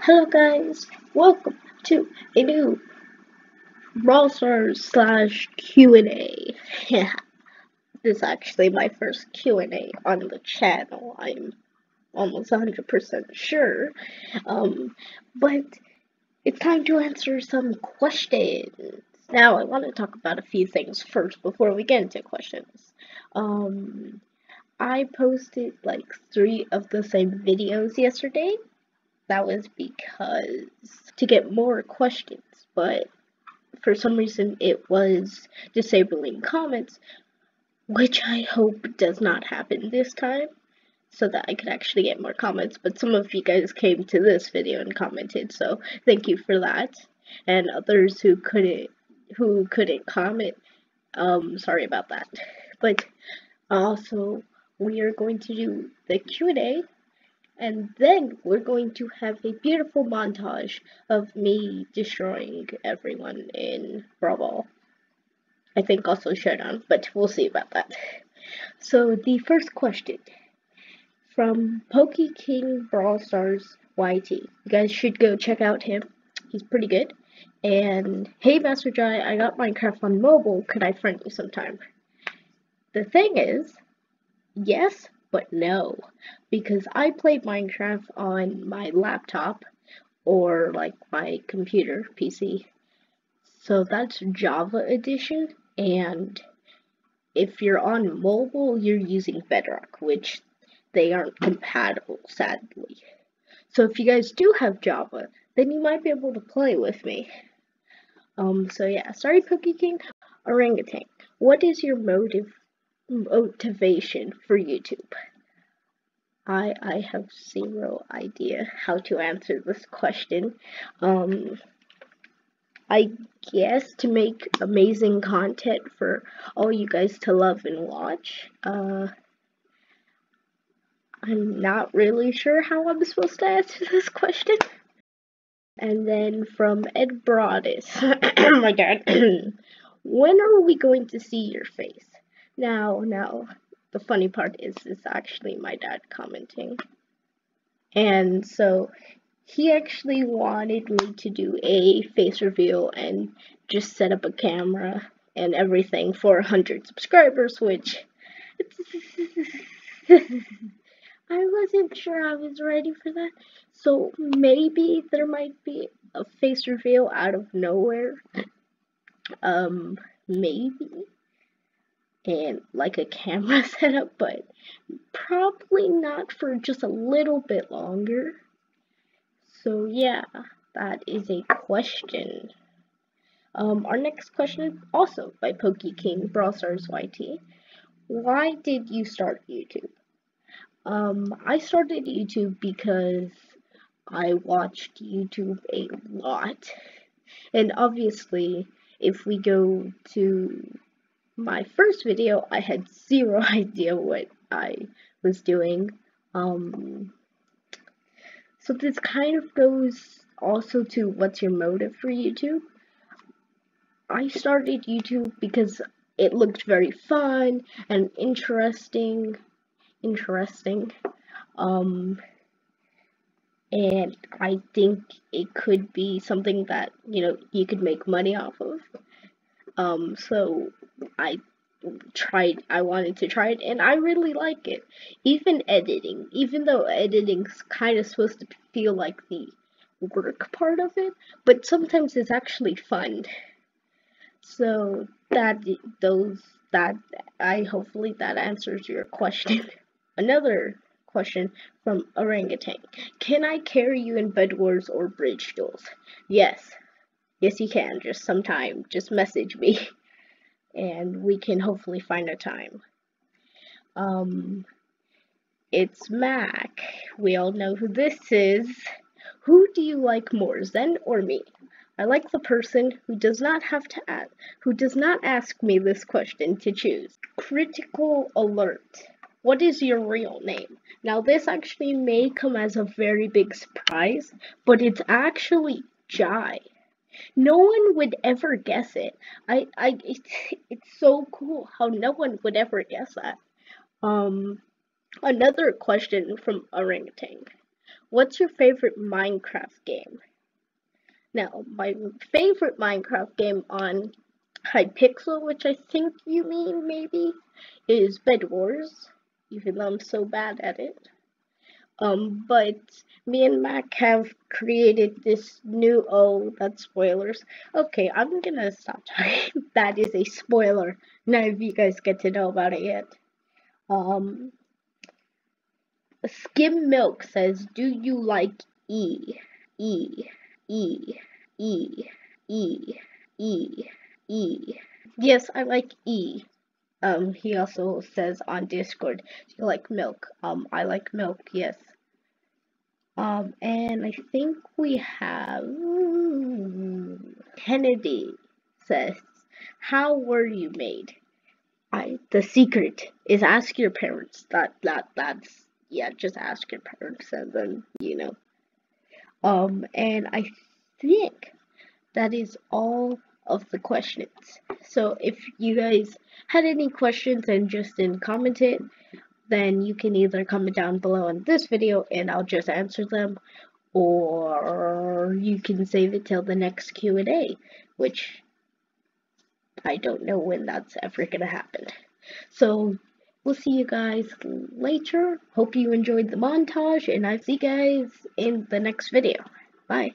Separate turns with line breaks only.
Hello guys, welcome to a new Brawl Stars slash Q&A. Yeah, this is actually my first Q&A on the channel, I'm almost 100% sure. Um, but it's time to answer some questions. Now, I want to talk about a few things first before we get into questions. Um, I posted like three of the same videos yesterday. That was because to get more questions, but for some reason it was disabling comments, which I hope does not happen this time so that I could actually get more comments. But some of you guys came to this video and commented, so thank you for that. And others who couldn't who couldn't comment, um, sorry about that. But also we are going to do the Q&A and then we're going to have a beautiful montage of me destroying everyone in Brawl I think also Showdown, but we'll see about that. So the first question from Poke King Brawl Stars YT. You guys should go check out him. He's pretty good. And hey Master Jai, I got Minecraft on mobile. Could I friend you sometime? The thing is, yes, but no. Because I play Minecraft on my laptop or like my computer, PC. So that's Java edition and if you're on mobile, you're using Bedrock, which they aren't compatible, sadly. So if you guys do have Java, then you might be able to play with me. Um, so yeah, sorry Pokey King, Orangutan. What is your motive motivation for YouTube? I I have zero idea how to answer this question. Um, I guess to make amazing content for all you guys to love and watch. Uh, I'm not really sure how I'm supposed to answer this question. And then from Ed Broadus, my dad, when are we going to see your face? Now, now, the funny part is, it's actually my dad commenting. And so, he actually wanted me to do a face reveal and just set up a camera and everything for 100 subscribers, which I wasn't sure I was ready for that. So maybe there might be a face reveal out of nowhere. Um, maybe and like a camera setup, but probably not for just a little bit longer. So yeah, that is a question. Um, our next question, also by Pokey King Brawl Stars YT. Why did you start YouTube? Um, I started YouTube because I watched YouTube a lot. And obviously, if we go to my first video, I had zero idea what I was doing. Um, so this kind of goes also to what's your motive for YouTube. I started YouTube because it looked very fun and interesting, interesting. Um, and I think it could be something that, you know, you could make money off of. Um, so I tried, I wanted to try it, and I really like it. Even editing, even though editing's kind of supposed to feel like the work part of it, but sometimes it's actually fun. So that those that I hopefully that answers your question. Another question from Orangutan. Can I carry you in Bed Wars or Bridge Duels? Yes. Yes, you can. Just sometime. Just message me. And we can hopefully find a time. Um, it's Mac. We all know who this is. Who do you like more, Zen or me? I like the person who does not have to ask, who does not ask me this question to choose. Critical alert. What is your real name? Now this actually may come as a very big surprise, but it's actually Jai. No one would ever guess it. I, I, it's, it's so cool how no one would ever guess that. Um, another question from Orangutan. What's your favorite Minecraft game? Now, my favorite Minecraft game on Hypixel, which I think you mean maybe, is Bed Wars, even though I'm so bad at it. Um, but me and Mac have created this new, oh, that's spoilers. Okay, I'm gonna stop talking. that is a spoiler. None of you guys get to know about it yet. Um, Skim Milk says, do you like E? E, E, E, E, E, E. Yes, I like E. Um, he also says on Discord, do you like milk? Um, I like milk, yes. Um, and I think we have Kennedy says, How were you made? I the secret is ask your parents. That that that's yeah, just ask your parents and then you know. Um and I think that is all of the questions. So if you guys had any questions and just didn't comment it, then you can either comment down below in this video and I'll just answer them, or you can save it till the next Q&A, which I don't know when that's ever gonna happen. So, we'll see you guys later. Hope you enjoyed the montage, and I'll see you guys in the next video. Bye.